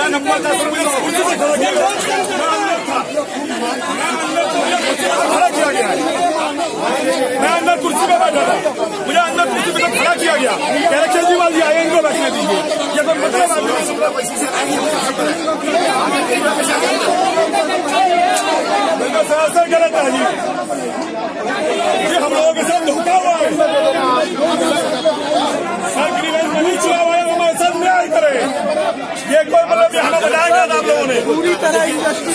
था मुझे कुर्सी से खड़ा किया गया मैं अंदर था खड़ा किया गया मैं अंदर कुर्सी पे बैठा था। मुझे अंदर कुर्सी पे खड़ा किया गया रहे केजरीवाल जी आए इनको बैठने दीजिए ये तो मतलब सरासर ये कोई मतलब यहाँ बताया था आप लोगों ने? पूरी तरह इंडस्ट्री